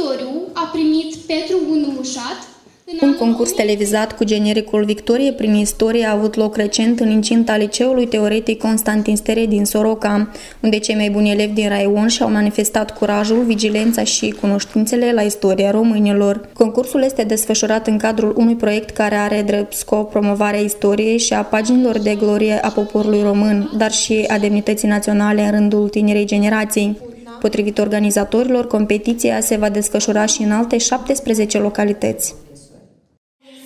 teritoriu a primit Petru Gundu Mușat, un concurs televizat cu genericul Victorie prin istorie a avut loc recent în incinta Liceului Teoretic Constantin Stere din Soroca, unde cei mai buni elevi din Raion și-au manifestat curajul, vigilența și cunoștințele la istoria românilor. Concursul este desfășurat în cadrul unui proiect care are drept scop promovarea istoriei și a paginilor de glorie a poporului român, dar și a demnității naționale în rândul tinerei generații. Potrivit organizatorilor, competiția se va desfășura și în alte 17 localități.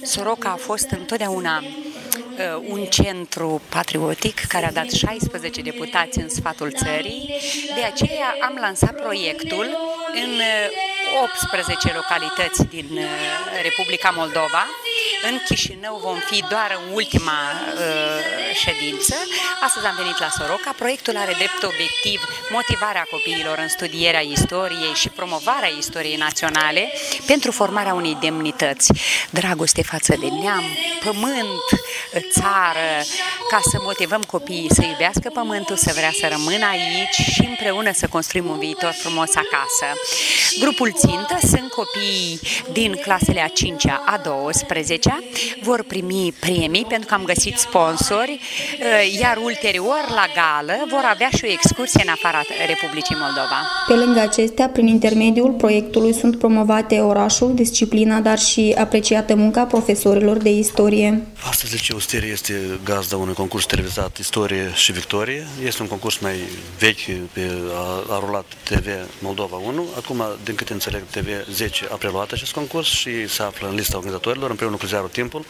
Soroca a fost întotdeauna uh, un centru patriotic care a dat 16 deputați în sfatul țării. De aceea am lansat proiectul în 18 uh, localități din uh, Republica Moldova. În Chișinău vom fi doar în ultima ședință. Astăzi am venit la Soroca. Proiectul are drept obiectiv motivarea copiilor în studierea istoriei și promovarea istoriei naționale pentru formarea unei demnități, dragoste față de neam, pământ, țară, ca să motivăm copiii să iubească pământul, să vrea să rămână aici și împreună să construim un viitor frumos acasă. Grupul țintă sunt copiii din clasele a 5-a, a 12-a, vor primi premii pentru că am găsit sponsori, eh, iar ulterior la gală vor avea și o excursie în afara Republicii Moldova. Pe lângă acestea, prin intermediul proiectului sunt promovate orașul, disciplina, dar și apreciată munca profesorilor de istorie. Astăzi Liceul Stirie este gazda unui concurs televizat Istorie și Victorie. Este un concurs mai vechi, pe, a, a rulat TV Moldova 1. Acum, din câte înțeleg, TV 10 a preluat acest concurs și se află în lista organizatorilor, împreună cu ziarul Timpul.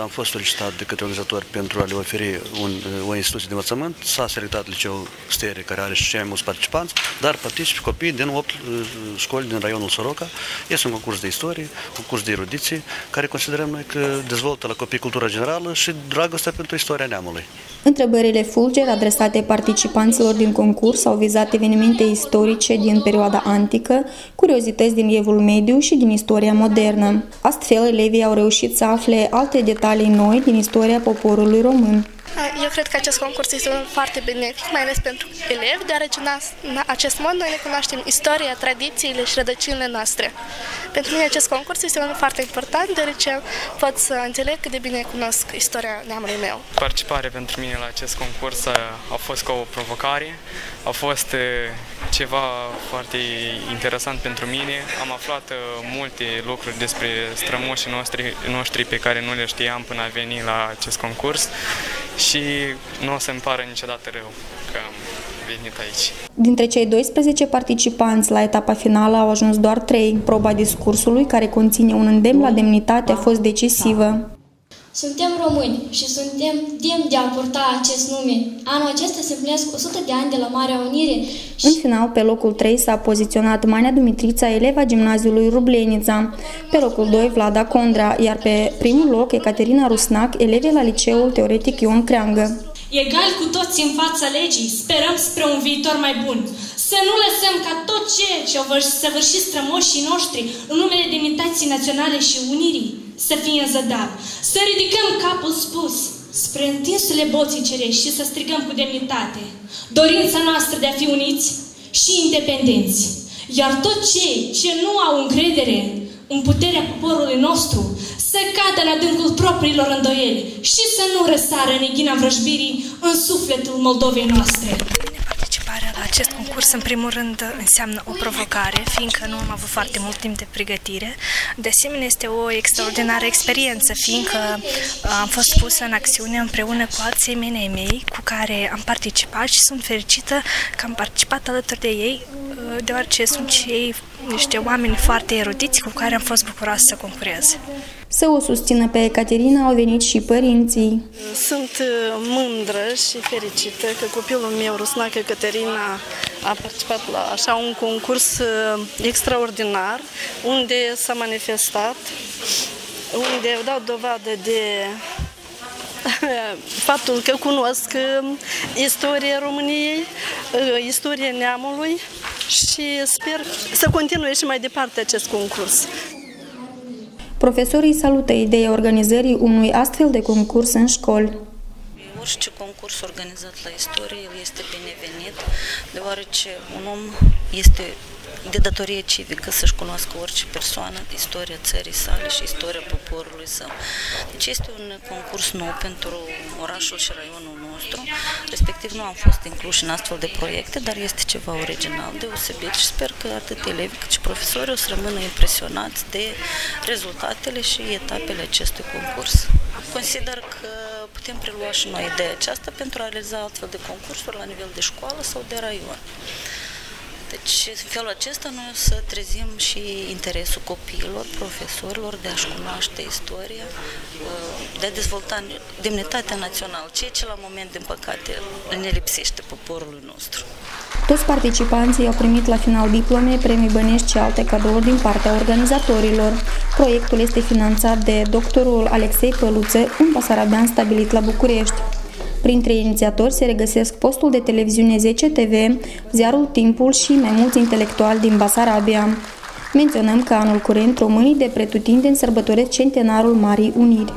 Am fost solicitat de către organizatori pentru a le oferi un, o instituție de învățământ. S-a selectat Liceul Stirie, care are și cei mai mulți participanți, dar participă copii din 8 școli din raionul Soroca. Este un concurs de istorie, un concurs de erudiție, care considerăm noi că dezvoltă la copii cultura generală și dragostea pentru istoria neamului. Întrebările fulger adresate participanților din concurs au vizat evenimente istorice din perioada antică, curiozități din evul mediu și din istoria modernă. Astfel, elevii au reușit să afle alte detalii noi din istoria poporului român. Eu cred că acest concurs este unul foarte benefic, mai ales pentru elevi, deoarece în acest mod noi ne cunoaștem istoria, tradițiile și rădăcinile noastre. Pentru mine acest concurs este unul foarte important, deoarece pot să înțeleg cât de bine cunosc istoria neamului meu. Participarea pentru mine la acest concurs a fost ca o provocare, a fost ceva foarte interesant pentru mine. Am aflat multe lucruri despre strămoșii noștri, noștri pe care nu le știam până a veni la acest concurs și nu o să-mi pară niciodată rău că am venit aici. Dintre cei 12 participanți la etapa finală au ajuns doar 3. Proba discursului, care conține un îndemn la demnitate, a fost decisivă. Suntem români și suntem demni de a purta acest nume. Anul acesta se împlinesc 100 de ani de la Marea Unire. Și... În final, pe locul 3 s-a poziționat Mania Dumitrița, eleva gimnaziului Rublenița. Pe locul 2, Vlada Condra, iar pe primul loc, Ecaterina Rusnac, eleve la liceul teoretic Ion Creangă. Egal cu toți în fața legii, sperăm spre un viitor mai bun. Să nu lăsăm ca tot ceea ce au săvârșit strămoșii noștri în numele demnității naționale și unirii să fie în zadar. Să ridicăm capul spus spre întinsule boții cerești și să strigăm cu demnitate dorința noastră de a fi uniți și independenți. Iar tot cei ce nu au încredere în puterea poporului nostru să cadă în adâncul propriilor îndoieli și să nu răsară în eghina vrăjbirii în sufletul Moldovei noastre acest concurs, în primul rând, înseamnă o provocare, fiindcă nu am avut foarte mult timp de pregătire. De asemenea, este o extraordinară experiență, fiindcă uh, am fost pusă în acțiune împreună cu alții mei mei, cu care am participat și sunt fericită că am participat alături de ei, uh, deoarece sunt și ei niște oameni foarte erudiți cu care am fost bucuroasă să concurez. Să o susțină pe Caterina au venit și părinții. Sunt uh, mândră și fericită că copilul meu, Rusnacă Caterina, a participat la așa un concurs uh, extraordinar, unde s-a manifestat, unde au dat dovadă de faptul că cunosc uh, istoria României, istoria neamului și sper să continue și mai departe acest concurs. Profesorii salută ideea organizării unui astfel de concurs în școli. Orice concurs organizat la istorie este binevenit, deoarece un om este de datorie civică să-și cunoască orice persoană, istoria țării sale și istoria poporului său. Deci este un concurs nou pentru orașul și raionul nostru, respectiv nu am fost incluși în astfel de proiecte, dar este ceva original, deosebit și sper că atât elevi cât și profesori o să rămână impresionați de rezultatele și etapele acestui concurs. Consider că putem prelua și noi ideea aceasta pentru a realiza altfel de concursuri la nivel de școală sau de raion. Deci, în felul acesta, noi o să trezim și interesul copiilor, profesorilor de a-și cunoaște istoria, de a dezvolta demnitatea națională, ceea ce la moment, din păcate, ne lipsește poporului nostru. Toți participanții au primit la final diplome, premii bănești și alte cadouri din partea organizatorilor. Proiectul este finanțat de doctorul Alexei Păluță, un pasarabean stabilit la București. Printre inițiatori se regăsesc postul de televiziune 10 TV, ziarul Timpul și mai mulți intelectuali din Basarabia. Menționăm că anul curent românii de pretutindeni sărbătoresc centenarul Marii Uniri.